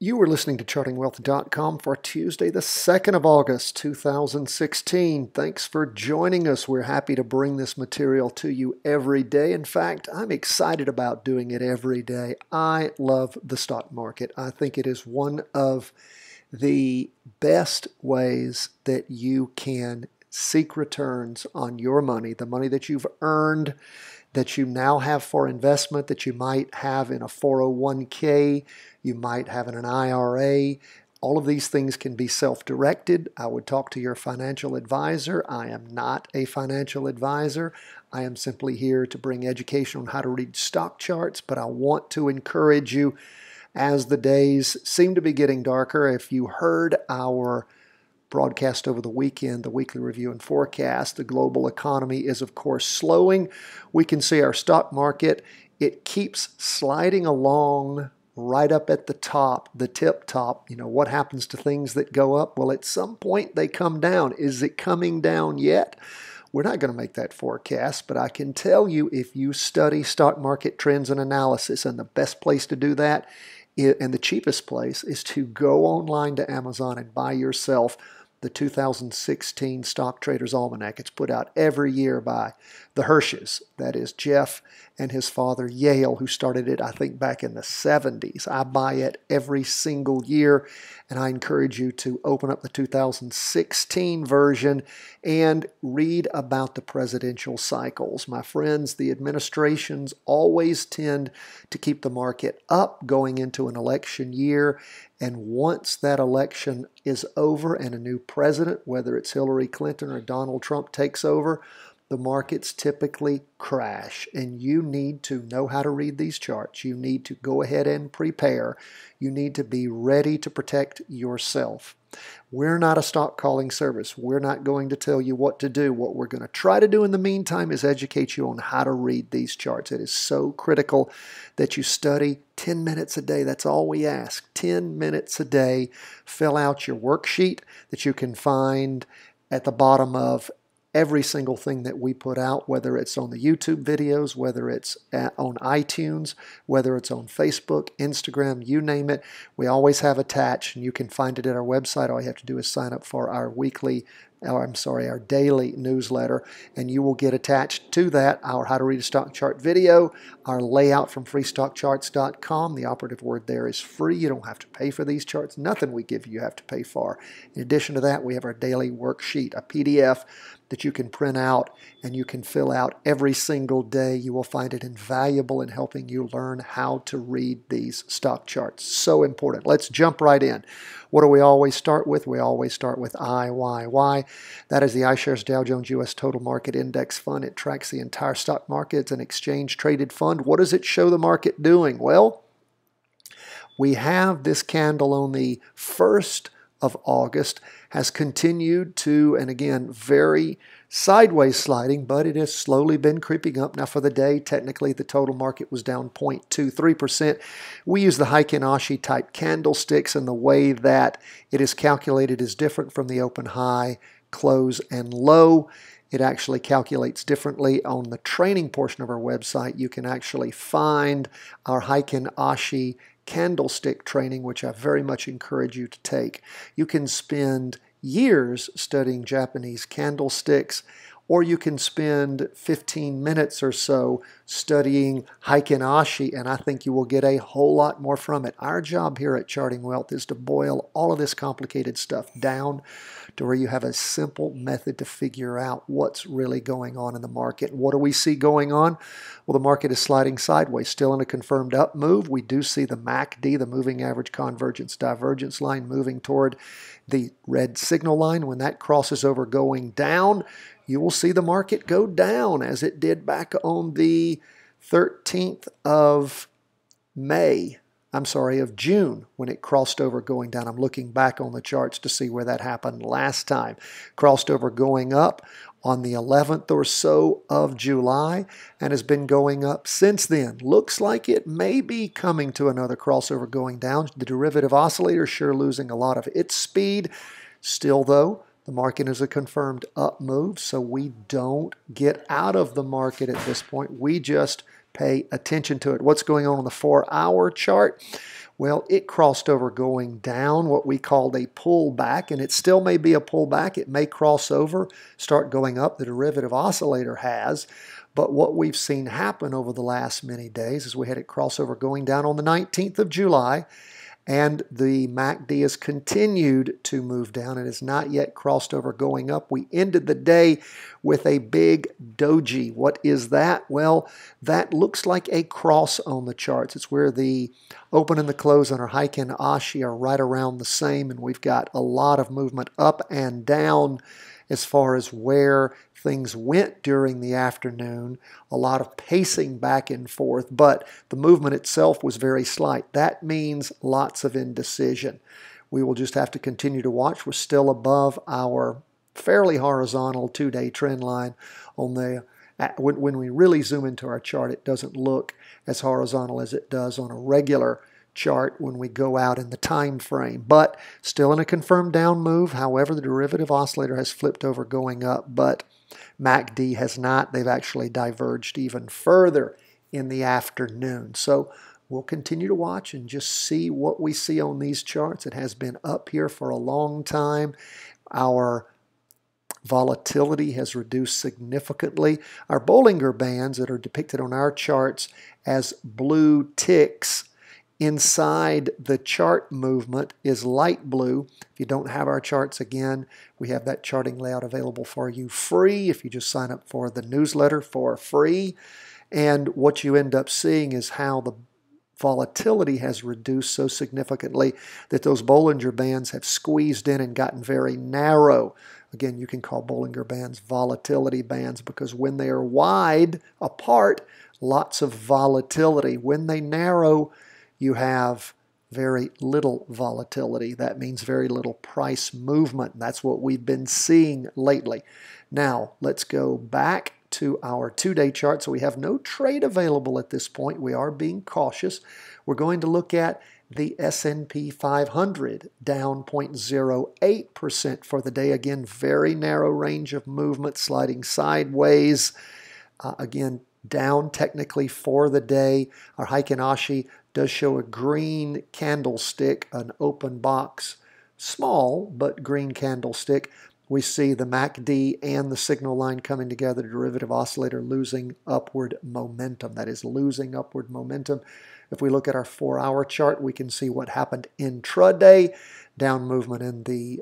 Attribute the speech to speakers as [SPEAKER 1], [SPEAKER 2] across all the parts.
[SPEAKER 1] You were listening to chartingwealth.com for Tuesday, the 2nd of August, 2016. Thanks for joining us. We're happy to bring this material to you every day. In fact, I'm excited about doing it every day. I love the stock market. I think it is one of the best ways that you can seek returns on your money, the money that you've earned that you now have for investment that you might have in a 401k, you might have in an IRA. All of these things can be self directed. I would talk to your financial advisor. I am not a financial advisor. I am simply here to bring education on how to read stock charts, but I want to encourage you as the days seem to be getting darker. If you heard our broadcast over the weekend, the weekly review and forecast. The global economy is, of course, slowing. We can see our stock market, it keeps sliding along right up at the top, the tip top. You know, what happens to things that go up? Well, at some point they come down. Is it coming down yet? We're not going to make that forecast, but I can tell you if you study stock market trends and analysis, and the best place to do that and the cheapest place is to go online to Amazon and buy yourself the 2016 Stock Traders Almanac. It's put out every year by the Hirsches. That is Jeff and his father Yale, who started it, I think, back in the 70s. I buy it every single year, and I encourage you to open up the 2016 version and read about the presidential cycles. My friends, the administrations always tend to keep the market up going into an election year. And once that election is over and a new president, whether it's Hillary Clinton or Donald Trump, takes over, the markets typically crash. And you need to know how to read these charts. You need to go ahead and prepare. You need to be ready to protect yourself. We're not a stock calling service. We're not going to tell you what to do. What we're going to try to do in the meantime is educate you on how to read these charts. It is so critical that you study 10 minutes a day. That's all we ask. 10 minutes a day. Fill out your worksheet that you can find at the bottom of every single thing that we put out, whether it's on the YouTube videos, whether it's on iTunes, whether it's on Facebook, Instagram, you name it. We always have attached, and you can find it at our website. All you have to do is sign up for our weekly or I'm sorry, our daily newsletter, and you will get attached to that our How to Read a Stock Chart video, our layout from freestockcharts.com. The operative word there is free. You don't have to pay for these charts. Nothing we give you, you have to pay for. In addition to that, we have our daily worksheet, a PDF that you can print out and you can fill out every single day. You will find it invaluable in helping you learn how to read these stock charts. So important. Let's jump right in. What do we always start with? We always start with IYY. That is the iShares Dow Jones US Total Market Index Fund. It tracks the entire stock market. It's an exchange traded fund. What does it show the market doing? Well, we have this candle on the 1st of August has continued to, and again, very sideways sliding, but it has slowly been creeping up. Now, for the day, technically, the total market was down 0.23%. We use the Heikin Ashi type candlesticks, and the way that it is calculated is different from the open high, close, and low. It actually calculates differently on the training portion of our website. You can actually find our Heikin Ashi candlestick training, which I very much encourage you to take. You can spend years studying Japanese candlesticks, or you can spend 15 minutes or so studying Heikin Ashi, and I think you will get a whole lot more from it. Our job here at Charting Wealth is to boil all of this complicated stuff down to where you have a simple method to figure out what's really going on in the market. What do we see going on? Well, the market is sliding sideways, still in a confirmed up move. We do see the MACD, the moving average convergence divergence line, moving toward the red signal line. When that crosses over going down, you will see the market go down as it did back on the 13th of May. I'm sorry, of June when it crossed over going down. I'm looking back on the charts to see where that happened last time. Crossed over going up on the 11th or so of July and has been going up since then. Looks like it may be coming to another crossover going down. The derivative oscillator sure losing a lot of its speed. Still, though, the market is a confirmed up move, so we don't get out of the market at this point. We just pay attention to it. What's going on on the four hour chart? Well, it crossed over going down, what we called a pullback, and it still may be a pullback. It may cross over, start going up. The derivative oscillator has. But what we've seen happen over the last many days is we had it cross over going down on the 19th of July, and the MACD has continued to move down and has not yet crossed over going up. We ended the day with a big doji. What is that? Well, that looks like a cross on the charts. It's where the open and the close on our Heikin Ashi are right around the same, and we've got a lot of movement up and down as far as where things went during the afternoon, a lot of pacing back and forth, but the movement itself was very slight. That means lots of indecision. We will just have to continue to watch. We're still above our fairly horizontal two-day trend line on the when, when we really zoom into our chart, it doesn't look as horizontal as it does on a regular chart when we go out in the time frame, but still in a confirmed down move. However, the derivative oscillator has flipped over going up, but MACD has not. They've actually diverged even further in the afternoon. So we'll continue to watch and just see what we see on these charts. It has been up here for a long time. Our volatility has reduced significantly. Our Bollinger Bands that are depicted on our charts as blue ticks inside the chart movement is light blue. If you don't have our charts again, we have that charting layout available for you free if you just sign up for the newsletter for free. And what you end up seeing is how the volatility has reduced so significantly that those Bollinger Bands have squeezed in and gotten very narrow. Again, you can call Bollinger Bands volatility bands because when they are wide apart, lots of volatility. When they narrow, you have very little volatility. That means very little price movement. That's what we've been seeing lately. Now, let's go back to our two-day chart. So we have no trade available at this point. We are being cautious. We're going to look at the S&P 500 down 0.08% for the day. Again, very narrow range of movement, sliding sideways. Uh, again, down technically for the day. Our Heikin Ashi does show a green candlestick, an open box, small but green candlestick. We see the MACD and the signal line coming together, the derivative oscillator losing upward momentum. That is losing upward momentum. If we look at our four-hour chart, we can see what happened intraday, down movement in the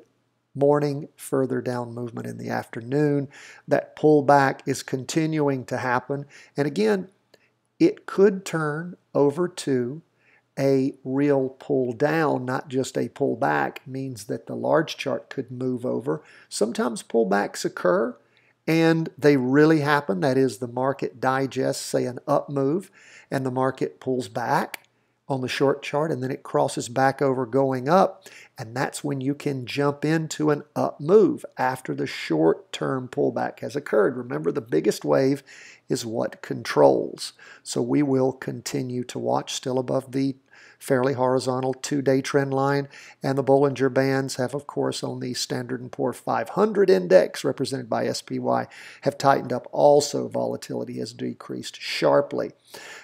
[SPEAKER 1] morning, further down movement in the afternoon. That pullback is continuing to happen. And again, it could turn over to a real pull down, not just a pull back, means that the large chart could move over. Sometimes pullbacks occur and they really happen. That is, the market digests, say, an up move, and the market pulls back on the short chart and then it crosses back over going up. And that's when you can jump into an up move after the short term pullback has occurred. Remember, the biggest wave is what controls. So we will continue to watch still above the fairly horizontal two-day trend line. And the Bollinger Bands have, of course, on the Standard & Poor 500 index, represented by SPY, have tightened up also. Volatility has decreased sharply.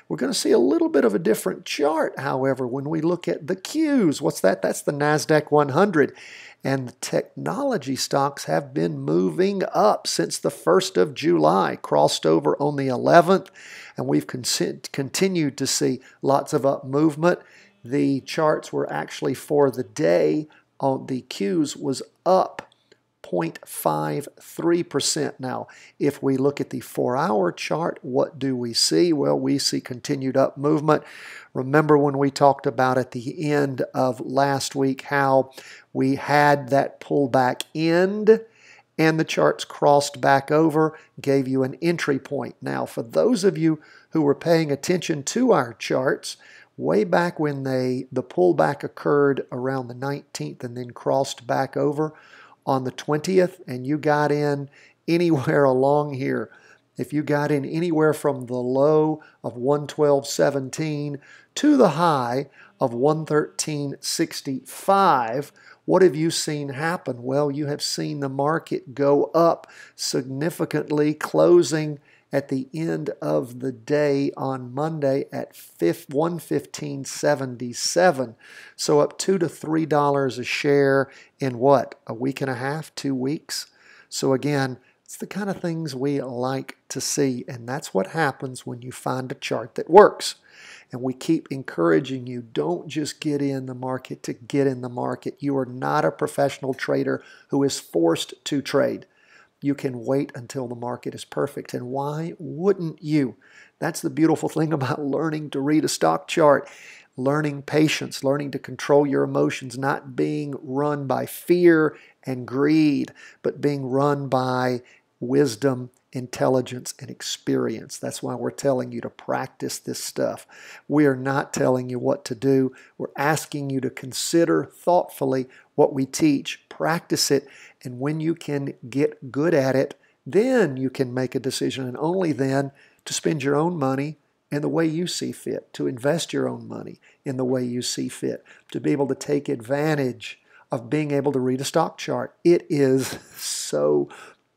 [SPEAKER 1] We're going to see a little bit of a different chart, however, when we look at the Qs. What's that? That's the NASDAQ 100 and the technology stocks have been moving up since the 1st of July, crossed over on the 11th, and we've con continued to see lots of up movement the charts were actually for the day on the Qs was up 0.53%. Now, if we look at the four hour chart, what do we see? Well, we see continued up movement. Remember when we talked about at the end of last week how we had that pullback end and the charts crossed back over, gave you an entry point. Now, for those of you who were paying attention to our charts, way back when they the pullback occurred around the 19th and then crossed back over on the 20th and you got in anywhere along here if you got in anywhere from the low of 112.17 to the high of 113.65 what have you seen happen well you have seen the market go up significantly closing at the end of the day on Monday at 115.77. So up two to three dollars a share in what? A week and a half, two weeks. So again, it's the kind of things we like to see, and that's what happens when you find a chart that works. And we keep encouraging you don't just get in the market to get in the market. You are not a professional trader who is forced to trade. You can wait until the market is perfect. And why wouldn't you? That's the beautiful thing about learning to read a stock chart. Learning patience, learning to control your emotions, not being run by fear and greed, but being run by wisdom, intelligence, and experience. That's why we're telling you to practice this stuff. We are not telling you what to do. We're asking you to consider thoughtfully what we teach, practice it, and when you can get good at it, then you can make a decision, and only then to spend your own money in the way you see fit, to invest your own money in the way you see fit, to be able to take advantage of being able to read a stock chart. It is so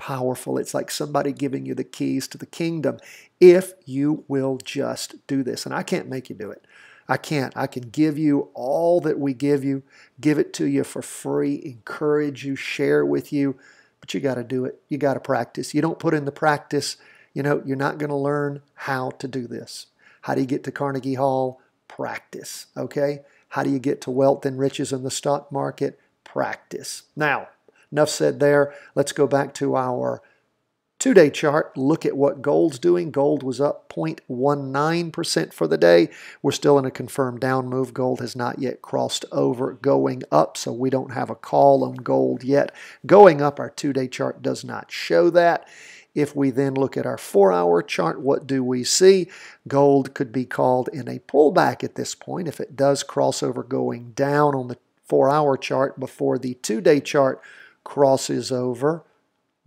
[SPEAKER 1] powerful. It's like somebody giving you the keys to the kingdom if you will just do this. And I can't make you do it. I can't. I can give you all that we give you, give it to you for free, encourage you, share with you, but you got to do it. You got to practice. You don't put in the practice, you know, you're not going to learn how to do this. How do you get to Carnegie Hall? Practice, okay? How do you get to wealth and riches in the stock market? Practice. Now, Enough said there. Let's go back to our two-day chart. Look at what gold's doing. Gold was up 0.19% for the day. We're still in a confirmed down move. Gold has not yet crossed over going up, so we don't have a call on gold yet. Going up, our two-day chart does not show that. If we then look at our four hour chart, what do we see? Gold could be called in a pullback at this point. If it does cross over going down on the four hour chart before the two day chart crosses over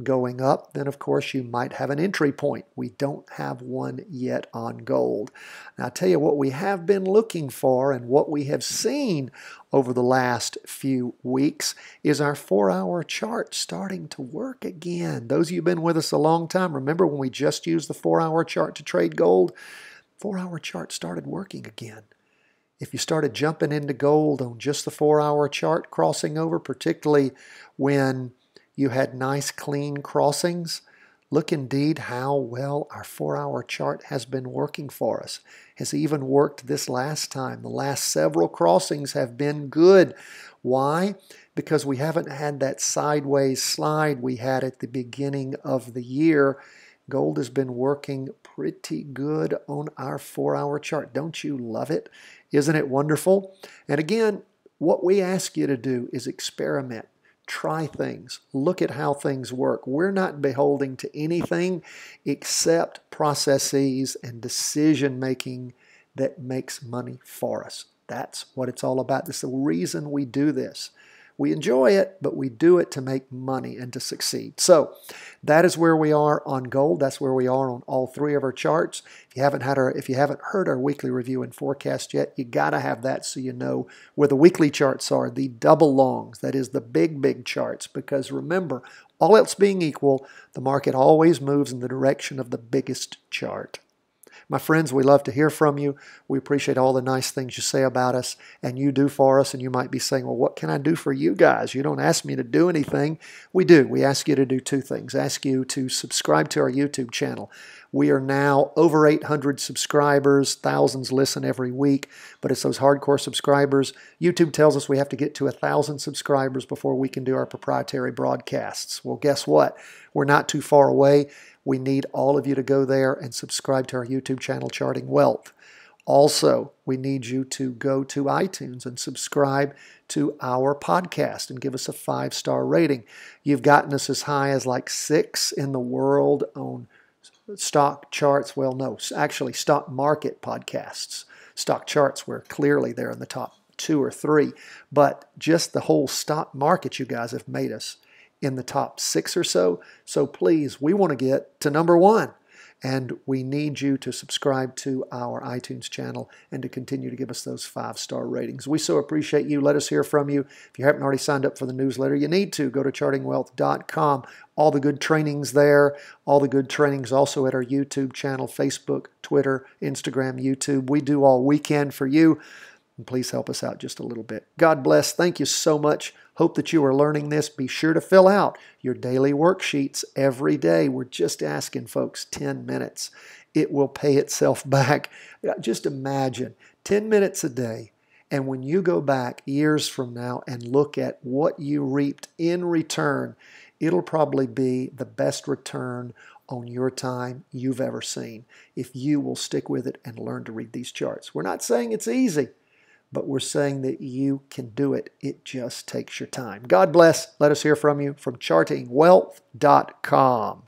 [SPEAKER 1] going up, then of course you might have an entry point. We don't have one yet on gold. Now, I'll tell you what we have been looking for and what we have seen over the last few weeks is our four hour chart starting to work again. Those of you who've been with us a long time, remember when we just used the four hour chart to trade gold? Four hour chart started working again. If you started jumping into gold on just the four hour chart crossing over, particularly when you had nice clean crossings, look indeed how well our four hour chart has been working for us. Has even worked this last time. The last several crossings have been good. Why? Because we haven't had that sideways slide we had at the beginning of the year. Gold has been working pretty good on our four hour chart. Don't you love it? Isn't it wonderful? And again, what we ask you to do is experiment. Try things. Look at how things work. We're not beholding to anything except processes and decision making that makes money for us. That's what it's all about. That's the reason we do this. We enjoy it, but we do it to make money and to succeed. So that is where we are on gold. That's where we are on all three of our charts. If you haven't had our, if you haven't heard our weekly review and forecast yet, you got to have that so you know where the weekly charts are, the double longs, that is the big, big charts. Because remember, all else being equal, the market always moves in the direction of the biggest chart. My friends, we love to hear from you. We appreciate all the nice things you say about us and you do for us. And you might be saying, well, what can I do for you guys? You don't ask me to do anything. We do. We ask you to do two things. Ask you to subscribe to our YouTube channel. We are now over 800 subscribers. Thousands listen every week, but it's those hardcore subscribers. YouTube tells us we have to get to a thousand subscribers before we can do our proprietary broadcasts. Well, guess what? We're not too far away. We need all of you to go there and subscribe to our YouTube channel, Charting Wealth. Also, we need you to go to iTunes and subscribe to our podcast and give us a five star rating. You've gotten us as high as like six in the world on stock charts. Well, no, actually, stock market podcasts. Stock charts, were clearly they're in the top two or three. But just the whole stock market, you guys have made us in the top six or so. So please, we want to get to number one. And we need you to subscribe to our iTunes channel and to continue to give us those five star ratings. We so appreciate you. Let us hear from you. If you haven't already signed up for the newsletter, you need to go to chartingwealth.com. All the good trainings there, all the good trainings also at our YouTube channel, Facebook, Twitter, Instagram, YouTube. We do all we can for you. And please help us out just a little bit. God bless. Thank you so much. Hope that you are learning this. Be sure to fill out your daily worksheets every day. We're just asking folks 10 minutes. It will pay itself back. Just imagine 10 minutes a day. And when you go back years from now and look at what you reaped in return, it'll probably be the best return on your time you've ever seen if you will stick with it and learn to read these charts. We're not saying it's easy but we're saying that you can do it. It just takes your time. God bless. Let us hear from you from chartingwealth.com.